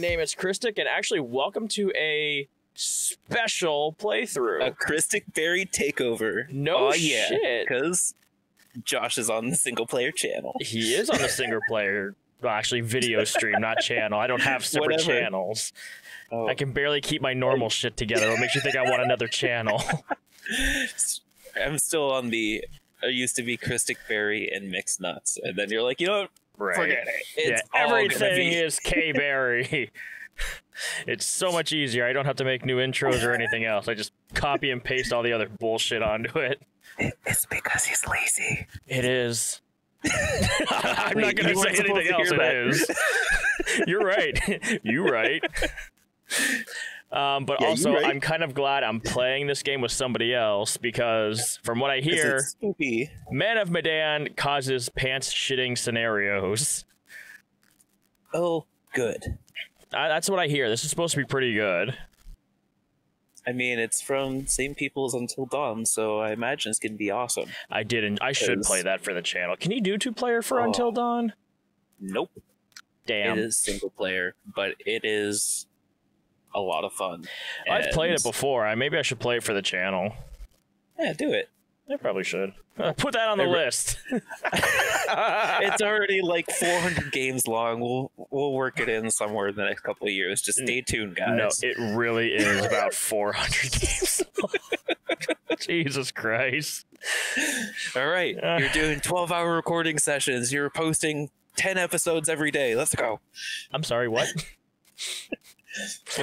name is Kristik, and actually, welcome to a special playthrough. A Kristik Berry takeover. No oh, yeah, shit. Because Josh is on the single player channel. He is on the single player, well, actually, video stream, not channel. I don't have separate Whatever. channels. Oh. I can barely keep my normal shit together. What makes you think I want another channel? I'm still on the. I used to be Kristik Berry and Mixed Nuts, and then you're like, you know what? Right. Forget it. It's yeah, everything be- is K Berry. it's so much easier. I don't have to make new intros or anything else. I just copy and paste all the other bullshit onto it. It's because he's lazy. It is. I'm not going to say anything else. hear It is. You're right. you right. Um, but Yeah, also, right. I'm kind of glad I'm playing this game with somebody else because, from what I hear. Man of Medan causes pants shitting scenarios. Oh, good. Uh, that's what I hear. This is supposed to be pretty good. I mean, it's from same people as Until Dawn, so I imagine it's gonna be awesome. I didn't. I should play that for the channel. Can you do two player for Oh. Until Dawn? Nope. Damn. It is single player, but it is a lot of fun. I've played it before. I maybe I should play it for the channel. Yeah, do it. I probably should. Uh, Put that on the Every- list. It's already like 400 games long. We'll we'll work it in somewhere in the next couple of years. Just stay tuned, guys. no, it really is about 400 games. Jesus Christ. All right, Uh. you're doing 12 hour recording sessions. You're posting 10 episodes every day. Let's go. I'm sorry, what?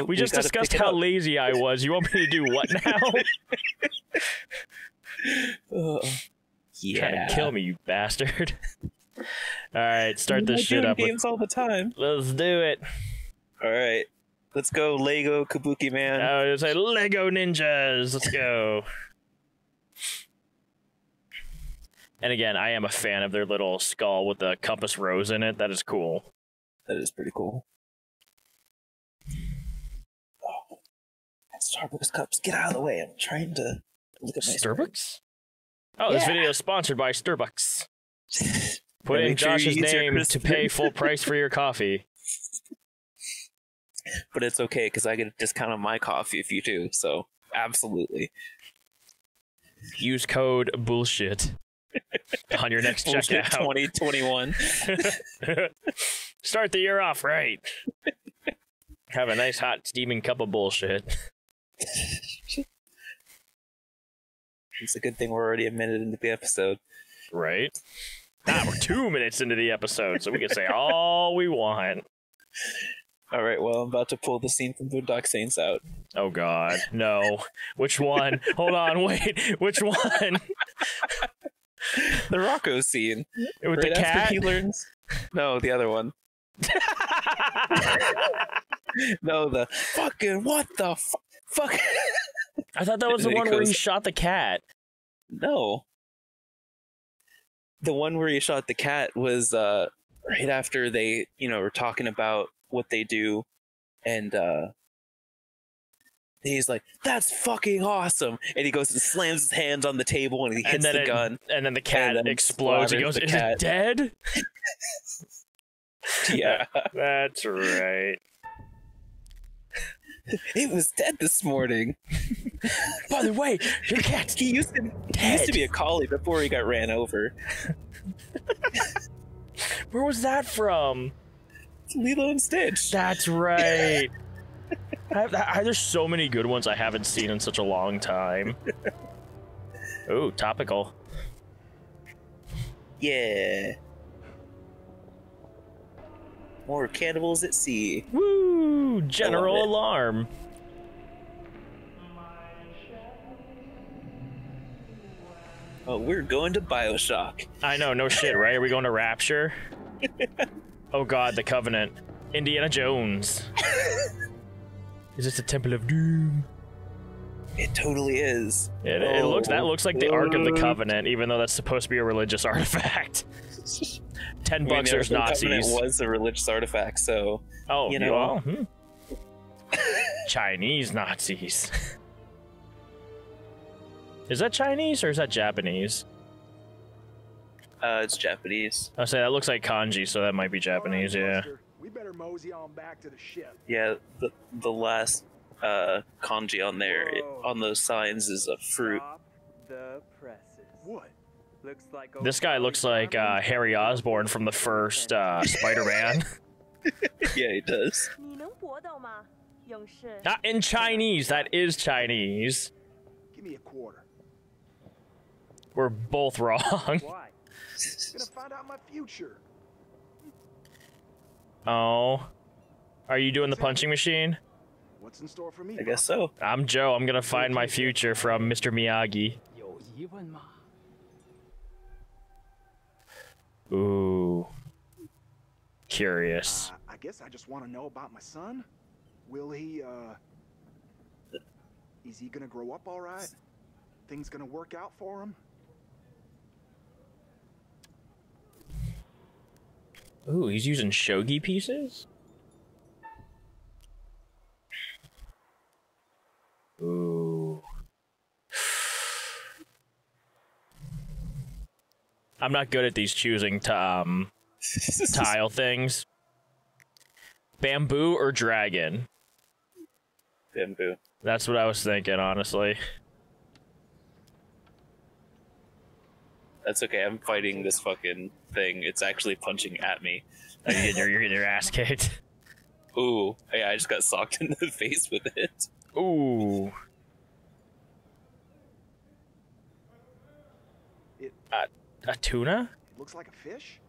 We just discussed how up. lazy I was. You want me to do what now? Ugh. Trying yeah. to kill me, you bastard. All right, start this shit up. games all the time. Let's do it. All right, let's go. Lego Kabuki Man. I was say Lego Ninjas. Let's go. And again, I am a fan of their little skull with the compass rose in it. That is cool. That is pretty cool. Oh, Starbucks cups, get out of the way! I'm trying to look at my Starbucks? Oh, this video is sponsored by Starbucks. Put in make sure Josh's name to pay full price for your coffee. but it's okay because I get a discount on my coffee if you do. So absolutely. Use code bullshit on your next Bullshit checkout. 2021. Start the year off right. Have a nice hot steaming cup of bullshit. It's a good thing we're already a minute into the episode. Right? Ah, we're two minutes into the episode, so we can say all we want. All right, well, I'm about to pull the scene from Boondock Saints out. Oh God, no! Which one? Hold on, wait. Which one? The Rocco scene. With right the cat? he learns. No, the other one. No, the fucking what the fu- fuck. I thought that was the And then one where he shot the cat. No. The one where he shot the cat was uh right after they, you know, were talking about what they do and uh he's like, That's fucking awesome and he goes and slams his hands on the table and he hits and then the it- gun. and then the cat then explodes. He goes, the "Is cat." it dead?" Yeah. That's right. It was dead this morning. By the way, your cat. He used to he used to be a collie before he got ran over. Where was that from? Lilo and Stitch. That's right. I, I, there's so many good ones I haven't seen in such a long time. Ooh, topical. Yeah. More cannibals at sea. Woo! General alarm. Oh, we're going to Bioshock. I know, no shit, right? Are we going to Rapture? oh god, the Covenant. Indiana Jones. Is this the Temple of Doom? It totally is. It, it looks that Oh, looks like the Ark of the? Covenant, even though that's supposed to be a religious artifact. Ten I mean, bucks, the there's Ark of the Covenant Nazis. was a religious artifact, so Oh, you you know. know, hmm. Chinese Nazis. is that Chinese or is that Japanese? uh, it's Japanese. I say that looks like kanji, so that might be Japanese. Yeah. We better mosey on back to the ship. Yeah, the the last uh, kanji on there it, on those signs is a fruit. What? Like this guy looks like uh, Harry Osborn from the first uh, Spider-Man. yeah, he does. Not in Chinese. That is Chinese. Give me a quarter. We're both wrong. Why? gonna find out my future. Oh. Are you doing the punching machine? What's in store for me? I guess so. I'm Joe. I'm gonna find my future from Mr. Miyagi. Ooh. Curious. Uh, I guess I just want to know about my son. Will he, uh... Is he gonna grow up all right? Things gonna work out for him? Ooh, he's using shogi pieces? Ooh. I'm not good at these choosing to, um, tile things. Bamboo or dragon? Bamboo. That's what I was thinking, honestly. That's okay. I'm fighting this fucking thing. It's actually punching at me. You're getting your, you're getting your ass kicked. Ooh, yeah, I just got socked in the face with it. Ooh. It uh, A tuna? looks like a fish?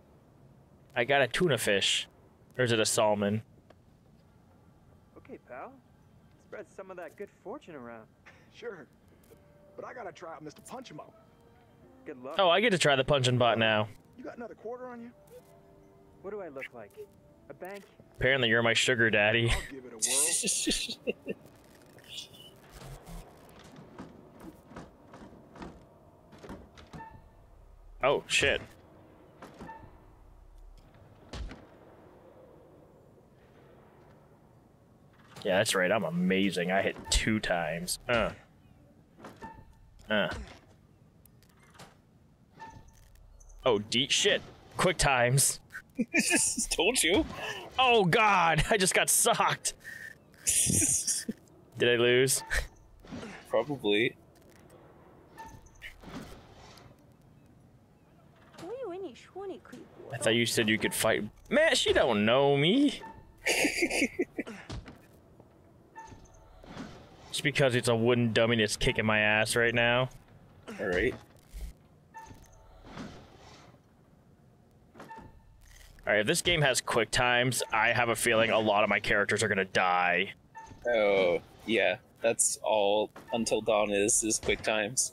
I got a tuna fish. Or is it a salmon? Okay, pal. Spread some of that good fortune around. Sure. But I gotta try out Mr. Punchimo. Good luck. Oh, I get to try the punching bot now. You got another quarter on you? What do I look like? A bank? Apparently, you're my sugar daddy. I'll give it a whirl. Oh, shit. Yeah, that's right. I'm amazing. I hit two times. Uh. Uh. Oh, deep shit. Quick times. Told you. Oh, God. I just got socked. Did I lose? Probably. I 斗 thought。you said you could fight. Man, she don't know me. Just because it's a wooden dummy that's kicking my ass right now. All right. Alright, if this game has quick times, I have a feeling a lot of my characters are gonna die. Oh, yeah. That's all Until Dawn is, is quick times.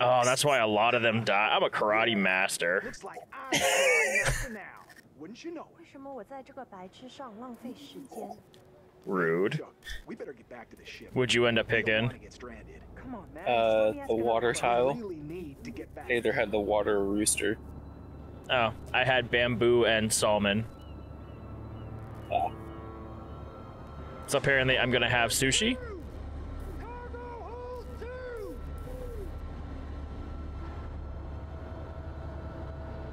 Oh, that's why a lot of them die. I'm a karate master. Rude. We better get back to the ship. Would you end up picking? Uh, the water tile. Either had the water or rooster. Oh, I had bamboo and salmon. Oh. So apparently I'm gonna have sushi.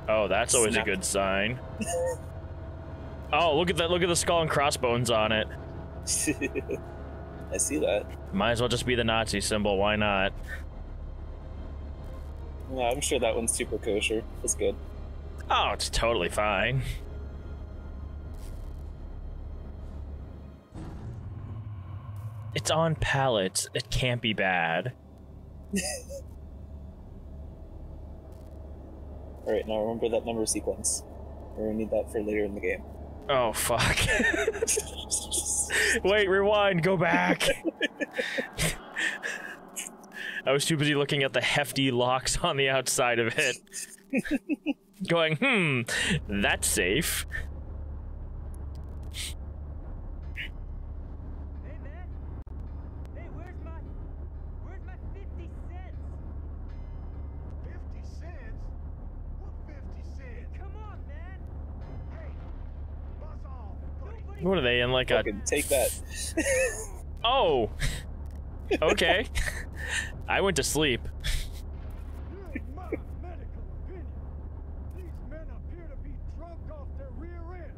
Oh, that's always Snap. a good sign. Oh, look at that! Look at the skull and crossbones on it. I see that. Might as well just be the Nazi symbol. Why not? Yeah, I'm sure that one's super kosher. It's good. Oh, it's totally fine. It's on pallets. It can't be bad. All right, now remember that number sequence. We're gonna need that for later in the game. Oh fuck. Wait, rewind, go back. I was too busy looking at the hefty locks on the outside of it. Going, hmm, that's safe. What are they in like a Fucking take that. Oh. Okay. I went to sleep. Here's my medical opinion. These men appear to be drunk off their rear ends.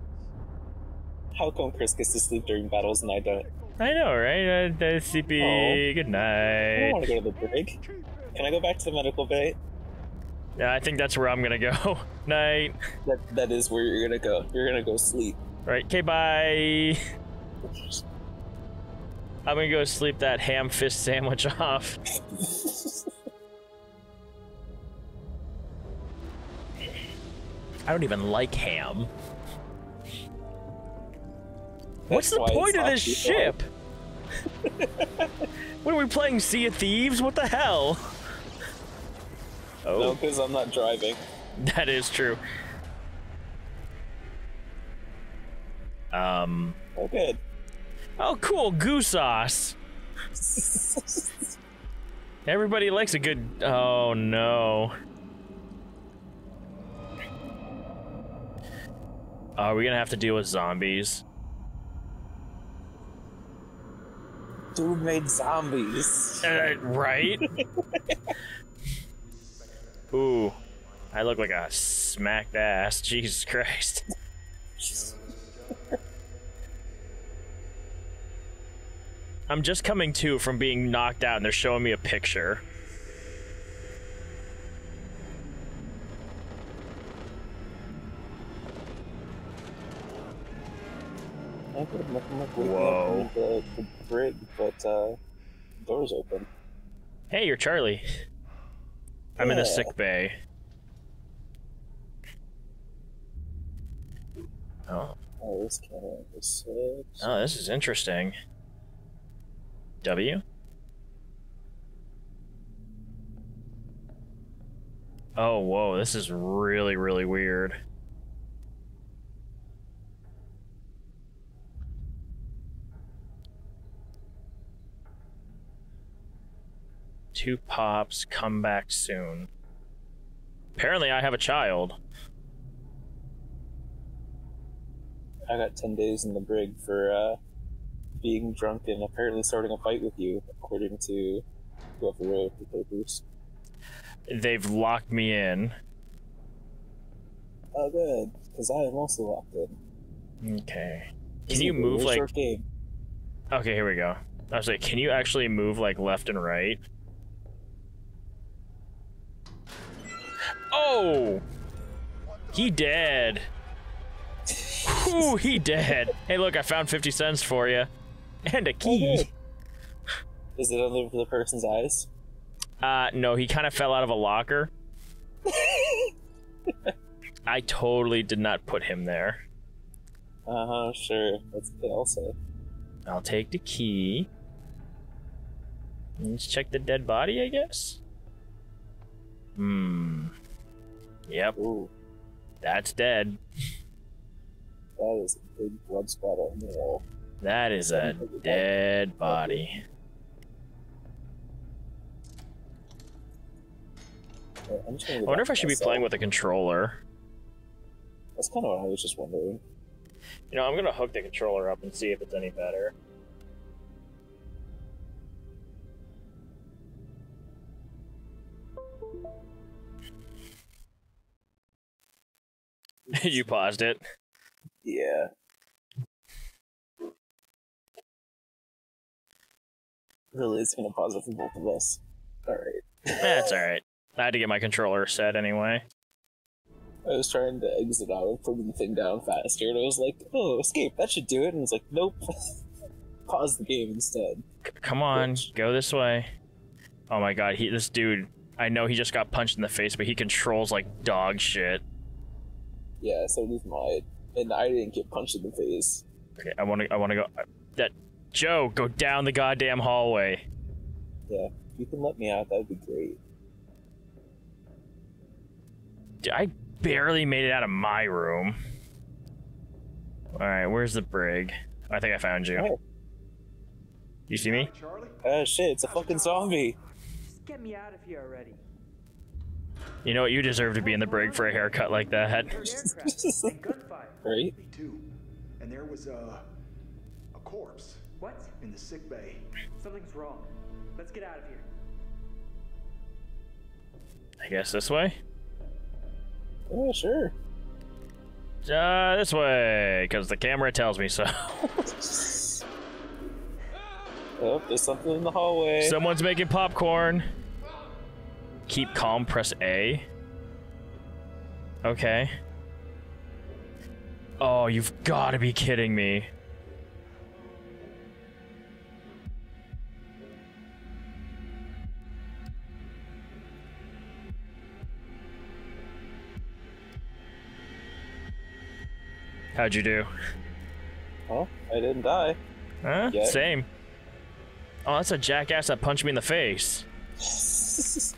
How come Chris gets to sleep during battles and I don't? I know, right? Uh, sleepy. Oh. Good I don't want to go to the brig. Can I go back to the medical bay? Yeah, I think that's where I'm gonna go. night. That that is where you're gonna go. You're gonna go sleep. Right. Okay. Bye. I'm gonna go sleep that ham fist sandwich off. I don't even like ham. What's That's the point of this ship? what are we playing? Sea of Thieves? What the hell? No, Oh, because I'm not driving. that is true. Um. Oh, good. Oh, cool. Goose sauce. Everybody likes a good. Oh no. Are we gonna have to deal with zombies? Dude made zombies. Uh, right? Ooh, I look like a smacked ass. Jesus Christ. I'm just coming to from being knocked out, and they're showing me a picture. I could have nothing like Whoa. the, the brig, but uh, doors open. Hey, you're Charlie. I'm in the Yeah. sick bay. Oh, Oh, this camera is six. oh, this is interesting. W. Oh, whoa, this is really, really weird. Two pops, come back soon. Apparently, I have a child. I got ten days in the brig for uh, being drunk and apparently starting a fight with you, according to whoever wrote the papers. They've locked me in. Oh, good, because I am also locked in. Okay. Can you move like? Okay, here we go. I was like, can you actually move like left and right? Oh! He dead. Ooh, he dead. Hey, look, I found 50 cents for you. And a key. Is it under the person's eyes? Uh, no, he kind of fell out of a locker. I totally did not put him there. Uh huh. Sure. That's what they all say. I'll take the key. Let's check the dead body, I guess. Hmm. Yep, Ooh, that's dead. that is a big blood spot on the wall. That is a dead body. Gonna wonder if I should be playing with a controller. That's kind of what I was just wondering. You know, I'm gonna hook the controller up and see if it's any better. you paused it. Yeah. Really, it's gonna pause it for both of us. All right. That's eh, alright. I had to get my controller set anyway. I was trying to exit out and putting the thing down faster, and I was like, "Oh, escape! That should do it." And it's like, "Nope." Pause the game instead. C- come on, go this way. Oh my god, he this dude. I know he just got punched in the face, but he controls like dog shit. Yeah, so does mine. And I didn't get punched in the face. Okay, I want to. I want to go. Uh, that Joe, go down the goddamn hallway. Yeah, if you can let me out, that'd be great. I barely made it out of my room. All right, where's the brig? I think I found you. Oh, You see me? Charlie? ah, shit! It's a fucking zombie. Just get me out of here already. You know what? You deserve to be in the brig for a haircut like that. Heard aircraft and. Right? And there was a a corpse What? in the sick bay. Something's wrong. Let's get out of here. I guess this way. Oh, sure. Uh, this way, because the camera tells me so. Oh, there's something in the hallway. Someone's making popcorn. Keep calm, press A. Okay. Oh, you've got to be kidding me. How'd you do? oh, I didn't die. Huh? Yeah. Same. Oh, that's a jackass that punched me in the face.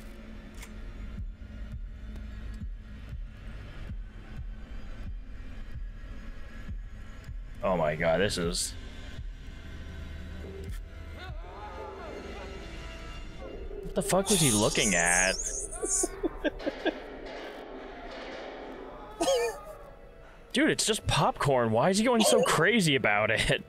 Oh my god, this is. What the fuck was he looking at? Dude, it's just popcorn. Why is he going so crazy about it?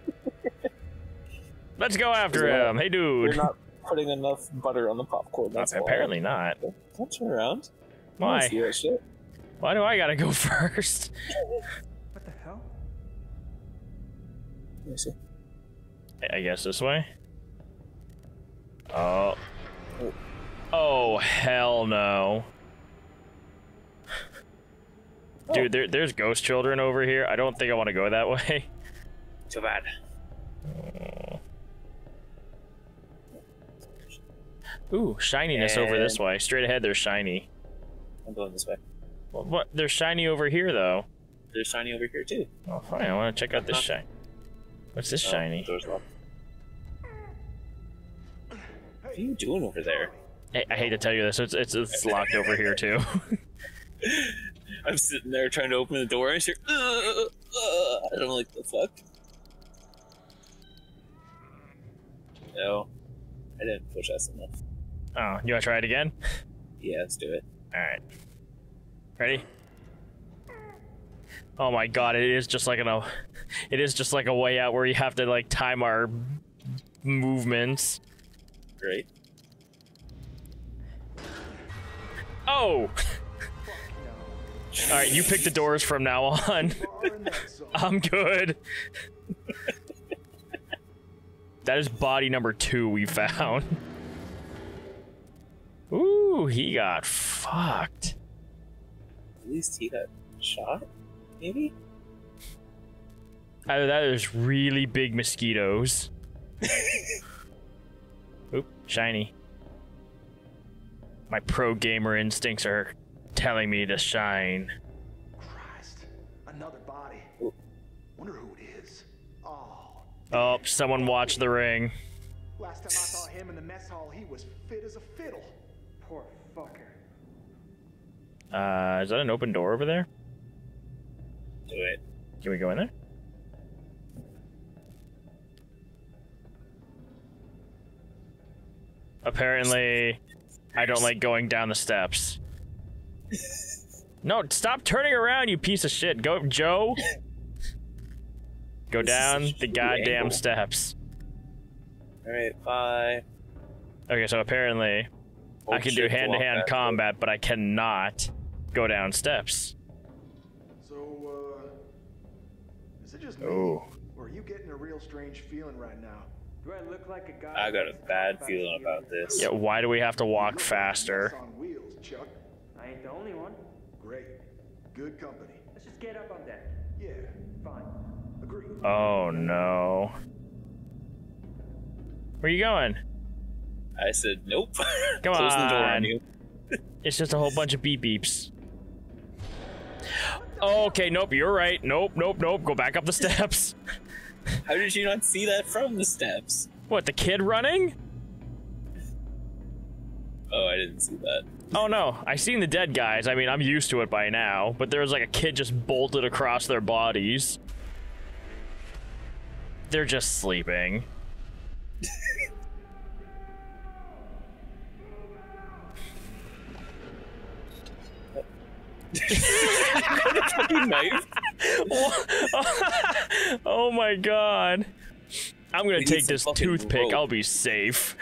Let's go after Yeah. him. Hey, We're dude. not putting enough butter on the popcorn. That's uh, why. Apparently not. Don't turn around. Why? See that shit. Why do I gotta go first? What the hell? Let me see. I- I guess this way. Oh. Oh hell no. Dude, there, there's ghost children over here. I don't think I want to go that way. Too bad. Ooh, shininess over this way. Straight ahead, they're shiny. I'm going this way. What? what? There's shiny over here though. They're shiny over here too. Oh, fine. I want to check out this uh-huh. shiny. What's this Oh, shiny? door's locked. What are you doing over there? I, I hate to tell you this. It's it's, it's locked over here too. I'm sitting there trying to open the door and she's uh, uh, I don't like the fuck. No, I didn't push us enough. oh, you want to try it again? Yeah, let's do it. All right. Ready? Oh my god, it is just like an a, it is just like a way out where you have to like time our movements. Great. Oh. All right, you pick the doors from now on. Far and then some. I'm good. that is body number two we found. Ooh, he got fucked. At least he got shot. Maybe. Either that or there's really big mosquitoes. Oop, shiny. My pro gamer instincts are telling me to shine. Christ. Another body. Wonder who it is. Oh. Oh, someone watch the ring. Last time I saw him in the mess hall, he was fit as a fiddle. Poor fucker. Uh, is that an open door over there? Do it. Can we go in there? Apparently, I don't like going down the steps. No, stop turning around, you piece of shit. Go, Joe. Go This down the goddamn angle. steps. All right. Bye. Okay, so apparently, I can do shift to hand to walk hand back. combat, but I cannot go down steps. So, uh. Is it just me? Oh. Or are you getting a real strange feeling right now? Do I look like a guy? I got a bad feeling about this. Yeah, why do we have to walk look like a faster? on wheels, Chuck. I ain't the only one. Great. Good company. Let's just get up on deck. Yeah. Fine. Agree. Oh no. Where you going? I said nope. Come Close the door on. on you. It's just a whole bunch of beep beeps. Oh, okay, nope, you're right. Nope, nope, nope. Go back up the steps. How did you not see that from the steps? What, the kid running? Oh, I didn't see that. Oh no, I seen the dead guys. I mean, I'm used to it by now, but there was like a kid just bolted across their bodies. They're just sleeping. Oh my god. I'm gonna We take this toothpick. rope. I'll be safe.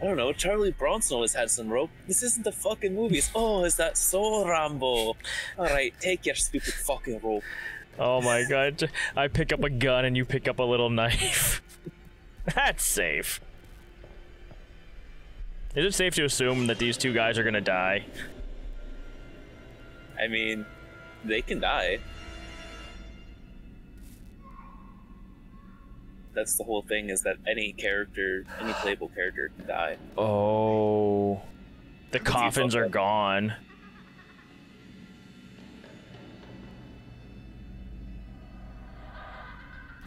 I don't know. Charlie Bronson always had some rope. This isn't the fucking movies. Oh, is that so Rambo? All right, take your stupid fucking rope. Oh my god. I pick up a gun and you pick up a little knife. That's safe. Is it safe to assume that these two guys are gonna die? I mean, they can die. That's the whole thing is that any character, any playable character can die. Oh. The coffins are gone.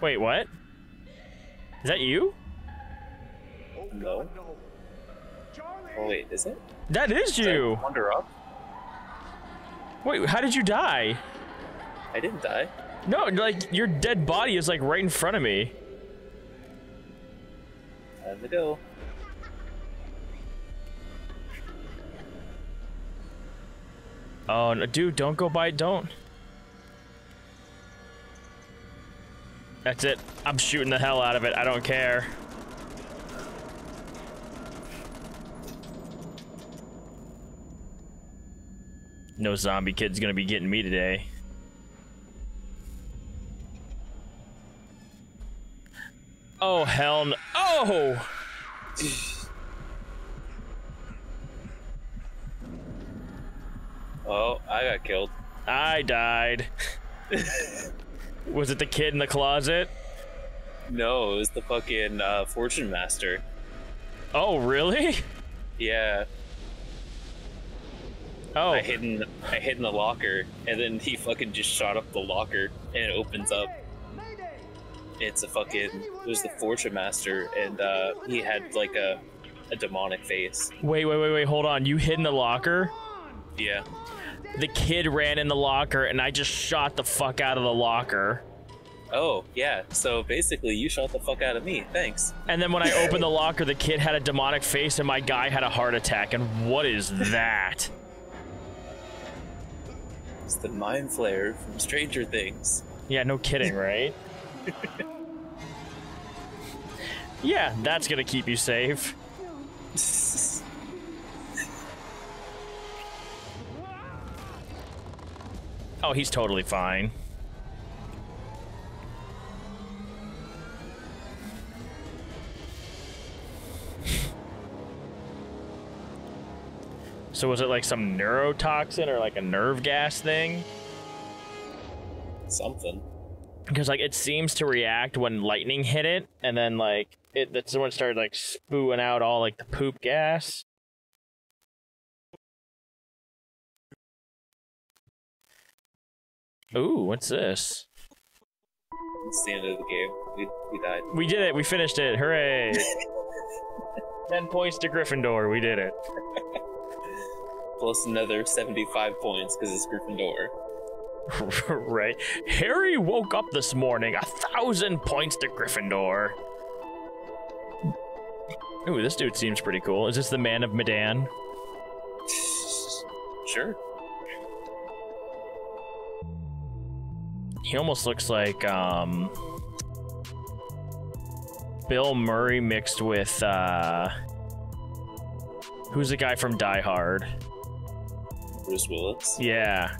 Wait, what? Is that you? Oh, No. God, no. Charlie! Oh wait, is it? That is you. Wander up? Wait, how did you die? I didn't die. No, like your dead body is like right in front of me. Go. Oh, no, dude, don't go by. Don't. That's it. I'm shooting the hell out of it. I don't care. No zombie kid's gonna be getting me today. Oh, hell no. Oh! Oh, I got killed. I died. Was it the kid in the closet? No, it was the fucking uh, Fortune Master. Oh, really? Yeah, Oh, I hid in I hid in the locker, and then he fucking just shot up the locker, and it opens up. It's a fucking it was the Fortune Master, and uh, he had like a a demonic face. wait, wait, wait, wait. Hold on. You hid in the locker? Yeah, The kid ran in the locker, and I just shot the fuck out of the locker. Oh, yeah. So basically, you shot the fuck out of me. Thanks. And then when I opened the locker, the kid had a demonic face, and my guy had a heart attack. And what is that? It's the Mind Flayer from Stranger Things. Yeah, no kidding, right? yeah, that's gonna keep you safe. Oh, he's totally fine. So was it like some neurotoxin or like a nerve gas thing? Something. Because like it seems to react when lightning hit it, and then like it that's when it started like spewing out all like the poop gas. Ooh, what's this? It's the end of the game. We, we died. We did it. We finished it. Hooray! 10 points to Gryffindor. We did it. Plus another 75 points because it's Gryffindor. right. Harry woke up this morning. A thousand points to Gryffindor. Ooh, this dude seems pretty cool. Is this the man of Medan? Sure. He almost looks like um Bill Murray mixed with uh who's the guy from Die Hard? Bruce Willis. Yeah.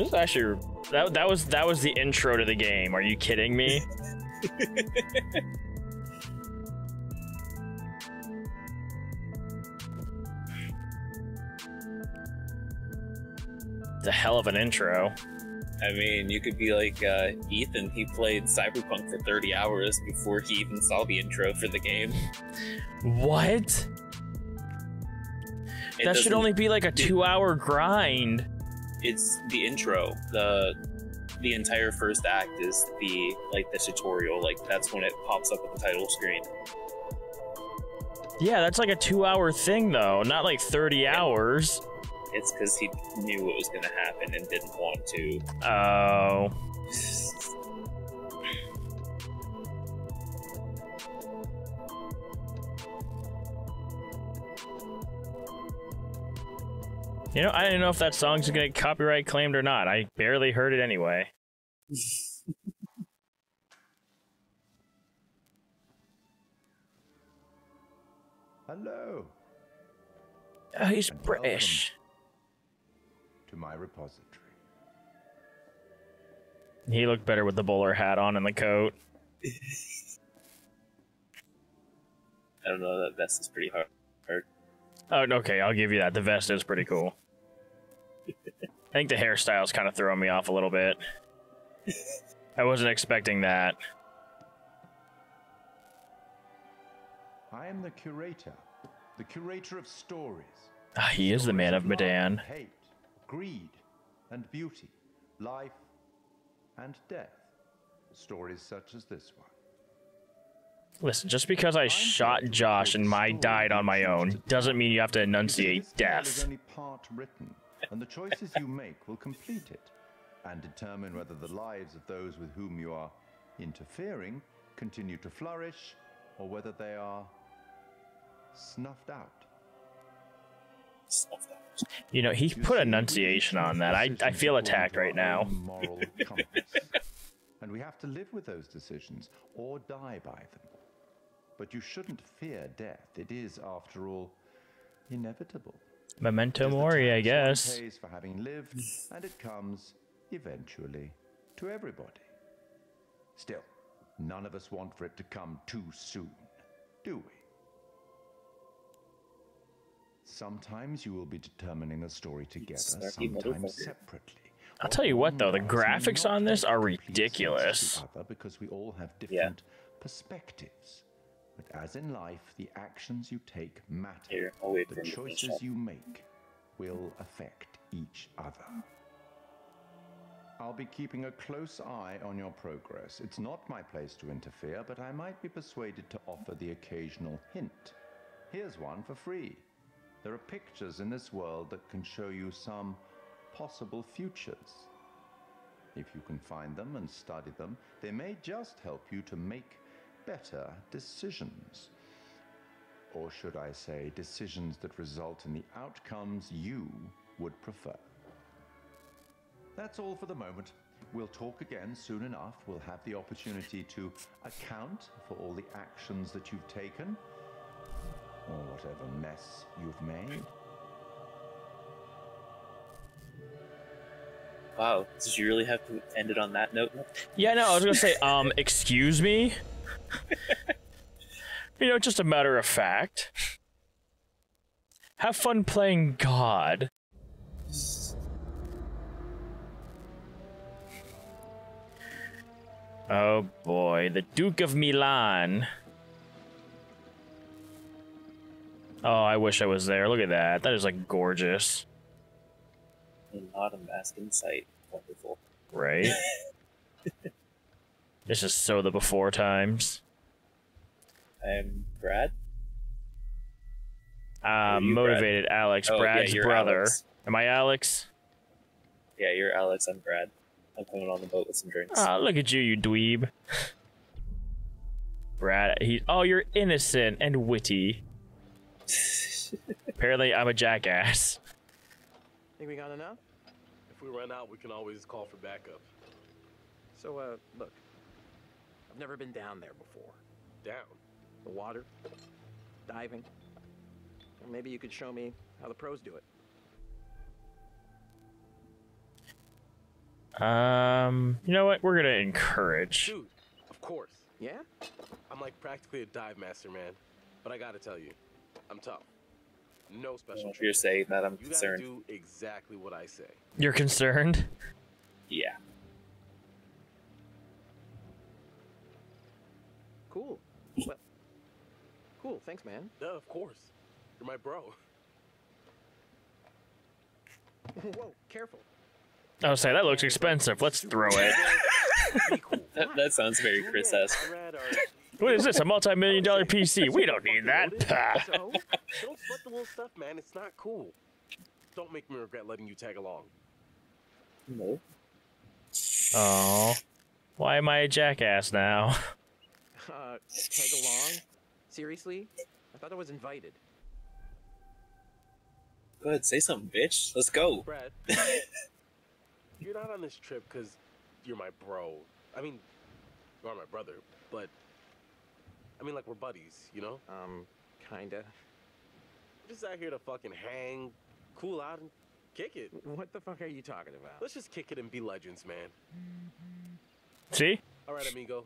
This is actually that that was that was the intro to the game. Are you kidding me? It's a hell of an intro. I mean, you could be like uh, Ethan. He played Cyberpunk for 30 hours before he even saw the intro for the game. What? It that should only be like a two hour grind. It's the intro. The the entire first act is the like the tutorial. Like that's when it pops up at the title screen. Yeah, that's like a two hour thing though, not like 30 hours. It's because he knew what was going to happen and didn't want to. Oh. You know, I didn't know if that song's gonna get copyright claimed or not. I barely heard it anyway. Hello Oh, he's And. British. to my repository. He looked better with the bowler hat on and the coat. I don't know. That vest is pretty hard. hard. Oh, okay, I'll give you that. The vest is pretty cool. I think the hairstyle's kind of throwing me off a little bit. I wasn't expecting that. I am the curator, the curator of stories. Ah, he is the man of Stories Medan. Hate, greed, and beauty, life and death. Stories such as this one. Listen, just because I shot Josh and I died on my own doesn't mean you have to enunciate this tale death. only part written, and the choices you make will complete it and determine whether the lives of those with whom you are interfering continue to flourish or whether they are snuffed out. You know, he You put see, enunciation on that. I, I feel attacked right now. Moral compass. and we have to live with those decisions or die by them. But you shouldn't fear death. It is, after all, inevitable. Memento It is the mori, I guess. pays for having lived, and it comes eventually to everybody. Still, none of us want for it to come too soon, do we? Sometimes you will be determining a story together, sometimes separately. I'll tell you what, though, the One lies may graphics on this are complete sense to the ridiculous. because we all have Yeah. perspectives. But as in life, the actions you take matter. Here, I'll wait for The him to finish choices you make will affect each other. I'll be keeping a close eye on your progress. It's not my place to interfere, but I might be persuaded to offer the occasional hint. Here's one for free. There are pictures in this world that can show you some possible futures. If you can find them and study them, they may just help you to make better decisions. Or should I say, decisions that result in the outcomes you would prefer. That's all for the moment. We'll talk again soon enough. We'll have the opportunity to account for all the actions that you've taken, or whatever mess you've made. Wow, did you really have to end it on that note? Yeah, no, I was gonna say, um, excuse me? You know, just a matter of fact. Have fun playing God. Oh boy, the Duke of Milan. Oh, I wish I was there. Look at that. That is like gorgeous, not a mask in sight. Wonderful. right? this is so the before times. I'm Brad. Uh, you, Brad? motivated Alex, Oh, Brad's you're brother. Alex. Am I Alex? Yeah, you're Alex. I'm Brad. I'm coming on the boat with some drinks. Ah, look at you, you dweeb. Brad, he. Oh, you're innocent and witty. Apparently, I'm a jackass. Think we got enough? If we run out, we can always call for backup. So, uh, look. I've never been down there before. Down. The water, diving. Or maybe you could show me how the pros do it. Um, you know what? We're gonna encourage. Dude, of course. Yeah? I'm like practically a dive master, man. But I gotta tell you, I'm tough. No special If you're saying that, I'm You gotta do exactly what I say. You're concerned? Yeah. Cool. Well, cool. Thanks, man. Yeah, of course. You're my bro. Whoa, careful. I was saying that looks expensive. Let's throw it. That, that sounds very Juliet Chris esque. What is this? A multi-million dollar PC? We don't need that. So, don't sweat the little stuff, man. It's not cool. Don't make me regret letting you tag along. No. Oh, why am I a jackass now? Uh, tag along? Seriously? I thought I was invited. Go ahead, say something, bitch. Let's go. Brad, you're not on this trip because you're my bro. I mean, you are my brother, but I mean, like we're buddies, you know? Um, kinda. Just out here to fucking hang, cool out, and kick it. What the fuck are you talking about? Let's just kick it and be legends, man. See? All right, amigo.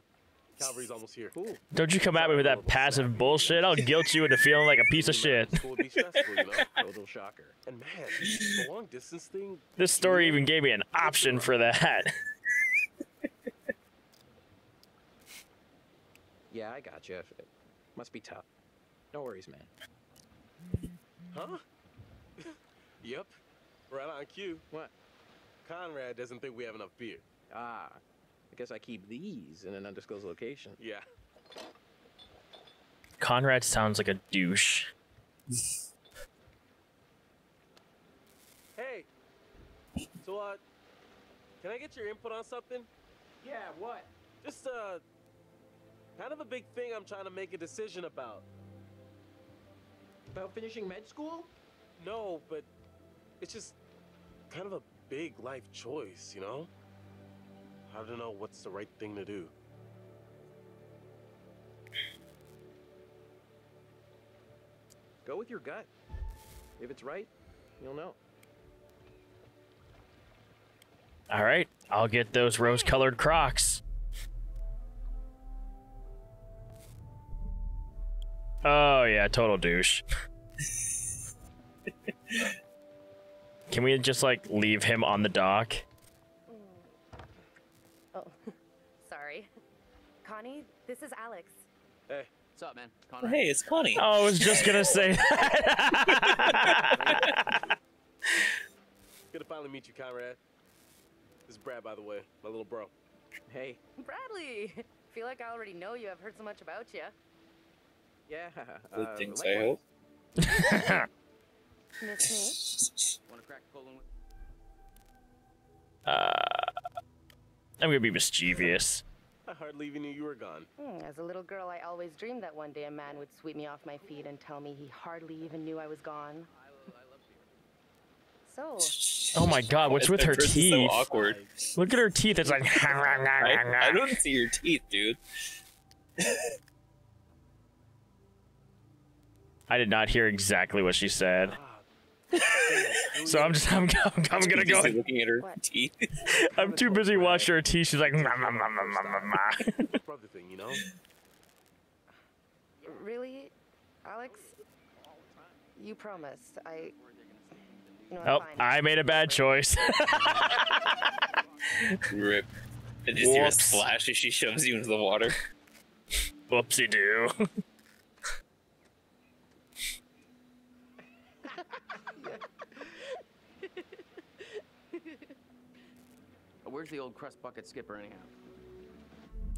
Calvary's almost here. Cool. Don't you come at me with that passive bullshit. I'll guilt you into feeling like a piece of shit. School would be stressful, you know? Total shocker. And man, the long distance thing. This story even gave me an option for that. Yeah, I got you. It must be tough. No worries, man. Huh? yep. Right on cue. What? Conrad doesn't think we have enough beer. Ah, I guess I keep these in an undisclosed location. Yeah. Conrad sounds like a douche. Hey. So, uh, can I get your input on something? Yeah, what? Just, uh, kind of a big thing I'm trying to make a decision about. About finishing med school? No, but it's just kind of a big life choice, you know? I don't know what's the right thing to do. Go with your gut. If it's right, you'll know. All right, I'll get those rose-colored Crocs. Oh yeah, total douche. Can we just like leave him on the dock? Oh, sorry. Connie, this is Alex. Hey, What's up, man? Conrad. Hey, it's Connie. Oh, I was just gonna say that. good to finally meet you, Conrad. This is Brad, by the way, my little bro. Hey, Bradley! Feel like I already know you. I've heard so much about you. yeah. Good uh, things, I likewise. hope. Miss Want to crack a cold one? uh, I'm gonna be mischievous. I hardly even knew you were gone. me? Hmm, as a little girl, I always dreamed that one day a man would sweep me off my feet and tell me he hardly even knew I was gone. So, Oh my god, what's with her teeth? So awkward. Look at her teeth. It's like. I, I don't see your teeth, dude. I did not hear exactly what she said. So I'm just I'm, I'm, I'm gonna go. Looking at her What? teeth. I'm too busy watching her teeth. She's like, "Mwah, mwah, mwah, mwah, mwah, mwah." brother thing, you know? really, Alex? You promised. I. You know, oh, fine. I made a bad choice. Rip. And just hear a splash as she shoves you into the water. Whoopsie doo. Uh, Where's the old crust bucket skipper anyhow?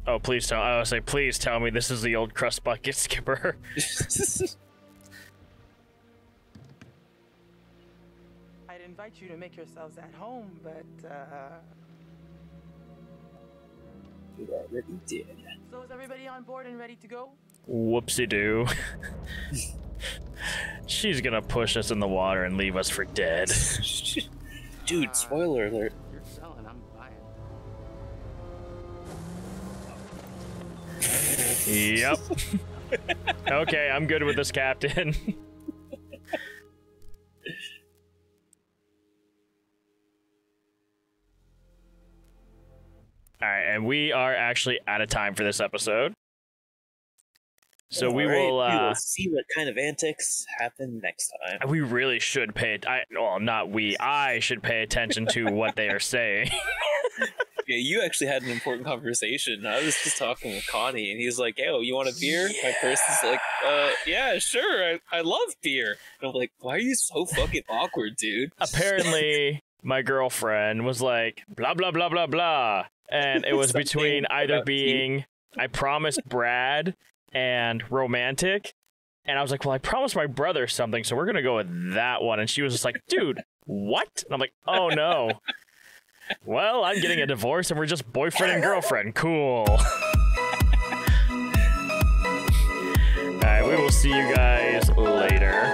Oh, please tell. I was like, please tell me this is the old crust bucket skipper. I'd invite you to make yourselves at home, but uh, you already did. so is everybody on board and ready to go? Whoopsie doo. She's gonna push us in the water and leave us for dead. Dude, spoiler alert. Yep. okay, I'm good with this, Captain. All right, and we are actually out of time for this episode. So we Alright, will. we Uh, will see what kind of antics happen next time. we really should pay. I well, not we. I should pay attention to what they are saying. Yeah, you actually had an important conversation. I was just talking with Connie, and he's like, "Yo, you want a beer?" My person's like, "Uh, yeah, sure. I, I love beer." And I'm like, "Why are you so fucking awkward, dude?" Apparently, my girlfriend was like blah blah blah blah blah, and it was between either being I promised Brad and romantic, and I was like, well, I promised my brother something, so we're gonna go with that one. And she was just like, dude, what? And I'm like, oh no. Well, I'm getting a divorce and we're just boyfriend and girlfriend. Cool. All right, we will see you guys later.